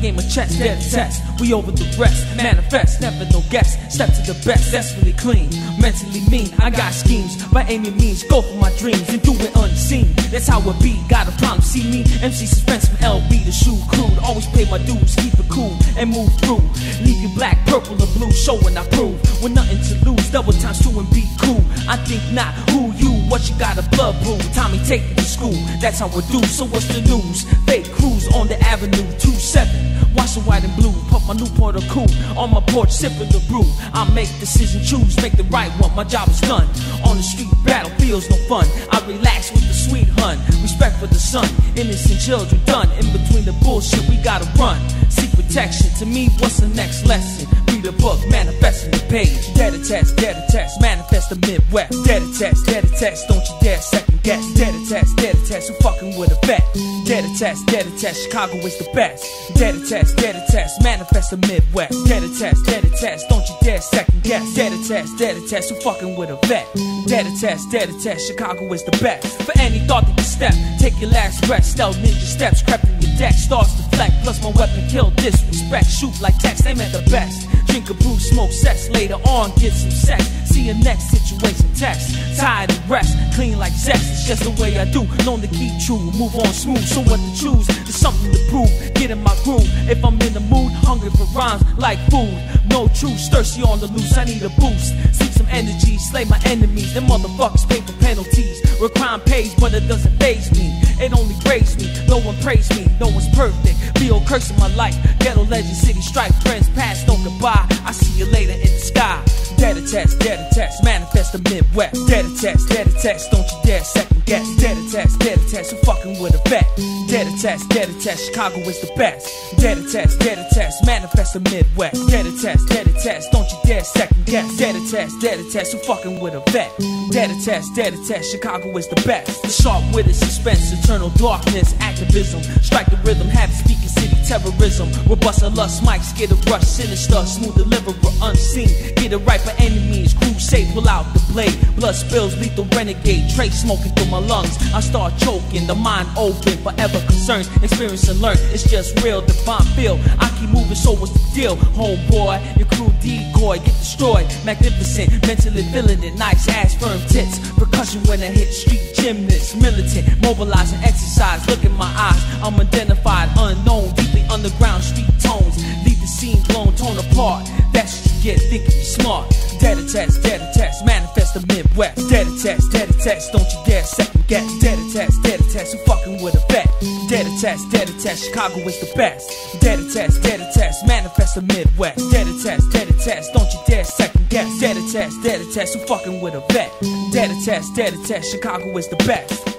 game of chess, dead test. We over the rest, manifest, never no guess. Step to the best, that's really clean. Mentally mean, I got schemes. By any means, go for my dreams and do it unseen. That's how it be. Got a problem, see me? Emcee Suspense from LB to shoe crude. Always pay my dues, keep it cool and move through. Leave you black, purple, or blue, showing I prove. With nothing to lose, double times two and be cool. I think not who you, what you got a blood brew. Tommy take you to school, that's how we do. So what's the news? Fake cruise on the avenue, 2-7. Wash the white and blue, puff my Newport or cool. On my porch, sipping the brew. I make decision, choose, make the right one. My job is done. On the street, battlefield's no fun. I relax with the sweet hun. Respect for the sun. Innocent children done. In between the bullshit, we gotta run. Seek protection. To me, what's the next lesson? Read a book, manifesting the page. Dare to test, dead attached, manifest the Midwest. Dare to test, dead attached, don't you dare second guess. Dare to test, dead attached, who fucking with a vet? Dare to test, dead attached, Chicago is the best. Dare to test, dead attached, manifest the Midwest. Dead attached, dead attached, don't you dare second guess. Dead attached, dead attached, who fucking with a vet? Dead attached, dead attached, Chicago is the best. For any thought that you step, take your last breath. Stealth ninja steps, crept in your deck, starts to flex. Plus my weapon kill disrespect. Shoot like text, aim at the best. Drink a brew, smoke sex. Later on, get some sex. See your next situation text. Tired and rest, clean like zest. It's just the way I do. Known to keep true, move on smooth. So what to choose? There's something to prove. Get in my groove. If I'm in the mood, hungry for rhymes like food. No truth, thirsty on the loose. I need a boost. Seek some energy, slay my enemies. Them motherfuckers pay for penalties. Where crime pays, but it doesn't phase me. It only breaks me. No one praise me. No one's perfect. Feel curse in my life. Ghetto legend, city strife. Friends past, no goodbye. I see you later in the sky. Dare to test, dead attached, manifest the Midwest. Dare to test, dead attached, don't you dare second guess. Dare to test, dead attached, who fucking with a vet? Dare to test, dead attached, Chicago is the best. Dare to test, dead attached, manifest the Midwest. Dead attached, dead attached, don't you dare second guess. Dead attached, dead attached, who fucking with a vet? Dead attached, dead attached, Chicago is the best. The sharp witted suspense, eternal darkness, activism. Strike the rhythm, have speaking city terrorism. Robust and lust mics, get a rush, sinister, smooth deliverer, unseen. Get it right for enemies, crusade, pull out the blade. Blood spills, lethal renegade, trace smoking through my lungs. I start choking, the mind open, forever concerned. Experience and learn, it's just real, divine feel. I keep moving, so what's the deal? Homeboy, your crew decoy, get destroyed. Magnificent, mentally feeling it, nice ass, firm tits. Percussion when I hit street gymnast, militant, mobilizing exercise. Look in my eyes, I'm identified, unknown, deeply underground street tones. Leave the scene blown, torn apart. You get, thinking you're smart. Dare to test, dead attached, manifest the Midwest. Dare to test, dead attached, don't you dare second guess. Dare to test, dead attached, who fucking with a vet? Dare to test, dead attached, Chicago is the best. Dead attached, dead attached, manifest the Midwest. Dead attached, dead attached, don't you dare second guess. Dead attached, dead attached, who fucking with a vet? Dead attached, dead attached, Chicago is the best.